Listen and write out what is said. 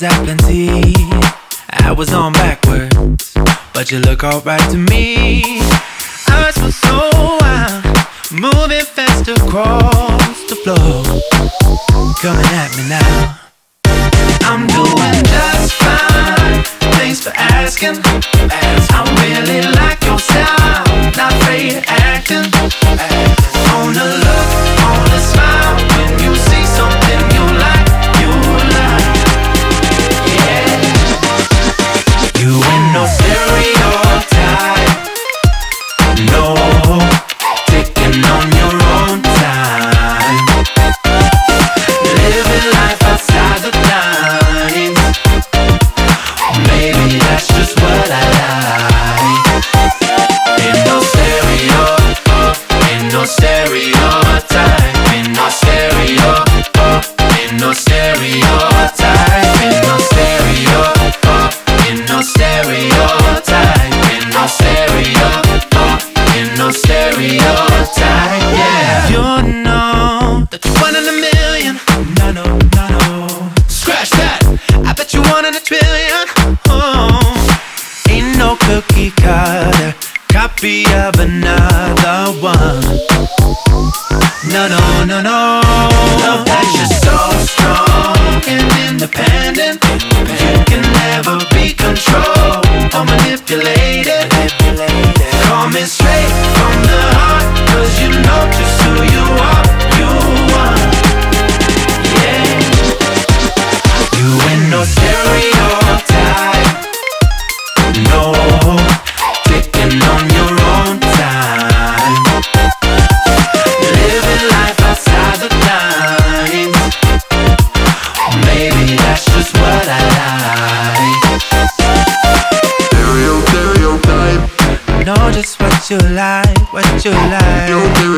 I was on backwards, but you look alright to me. Eyes were so wild, moving fast across the floor. Coming at me now. I'm doing just fine. Thanks for asking. I really like your style. Not afraid of acting. On the look, of another one. No, no, no, no. Love that you're so strong and independent. You can never be controlled or manipulated. Coming straight from the heart, cause you know just who you are. You are. Just what you like, what you yo, like.